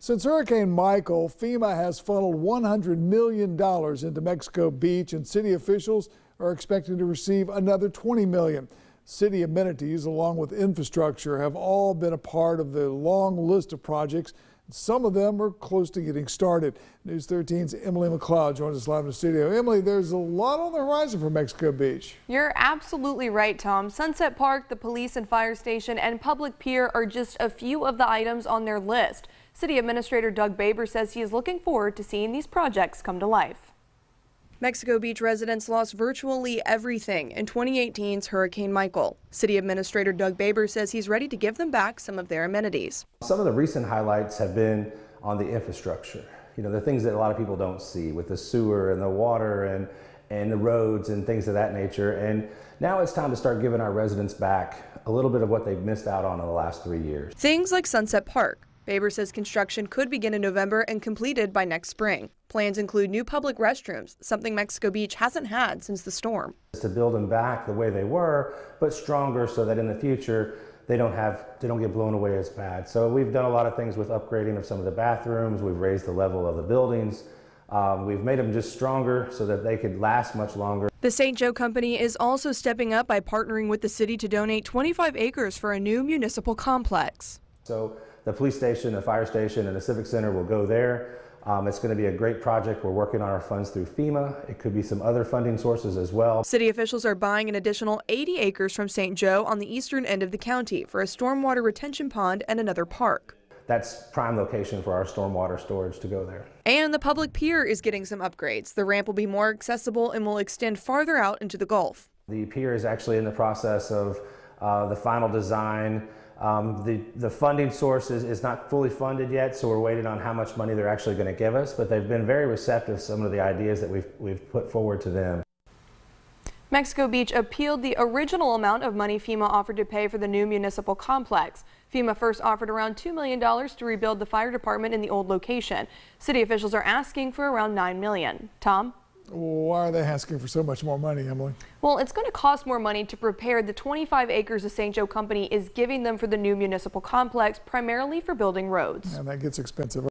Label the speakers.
Speaker 1: Since Hurricane Michael, FEMA has funneled $100 million into Mexico Beach, and city officials are expecting to receive another $20 million. City amenities, along with infrastructure, have all been a part of the long list of projects. Some of them are close to getting started. News 13's Emily McLeod joins us live in the studio. Emily, there's a lot on the horizon for Mexico Beach.
Speaker 2: You're absolutely right, Tom. Sunset Park, the police and fire station, and public pier are just a few of the items on their list. City Administrator Doug Baber says he is looking forward to seeing these projects come to life. Mexico Beach residents lost virtually everything in 2018's Hurricane Michael. City Administrator Doug Baber says he's ready to give them back some of their amenities.
Speaker 3: Some of the recent highlights have been on the infrastructure. You know, the things that a lot of people don't see with the sewer and the water and, and the roads and things of that nature. And now it's time to start giving our residents back a little bit of what they've missed out on in the last three years.
Speaker 2: Things like Sunset Park, Baber says construction could begin in November and completed by next spring. Plans include new public restrooms, something Mexico Beach hasn't had since the storm.
Speaker 3: To build them back the way they were, but stronger so that in the future they don't have they don't get blown away as bad. So we've done a lot of things with upgrading of some of the bathrooms. We've raised the level of the buildings. Um, we've made them just stronger so that they could last much longer.
Speaker 2: The St. Joe Company is also stepping up by partnering with the city to donate 25 acres for a new municipal complex.
Speaker 3: So the police station, the fire station, and the civic center will go there. Um, it's going to be a great project. We're working on our funds through FEMA. It could be some other funding sources as well.
Speaker 2: City officials are buying an additional 80 acres from St. Joe on the eastern end of the county for a stormwater retention pond and another park.
Speaker 3: That's prime location for our stormwater storage to go there.
Speaker 2: And the public pier is getting some upgrades. The ramp will be more accessible and will extend farther out into the Gulf.
Speaker 3: The pier is actually in the process of uh, the final design. Um, the, the funding source is, is not fully funded yet, so we're waiting on how much money they're actually going to give us, but they've been very receptive to some of the ideas that we've, we've put forward to them.
Speaker 2: Mexico Beach appealed the original amount of money FEMA offered to pay for the new municipal complex. FEMA first offered around $2 million to rebuild the fire department in the old location. City officials are asking for around 9 million. Tom?
Speaker 1: Why are they asking for so much more money, Emily?
Speaker 2: Well, it's going to cost more money to prepare the 25 acres the St. Joe Company is giving them for the new municipal complex, primarily for building roads.
Speaker 1: And that gets expensive.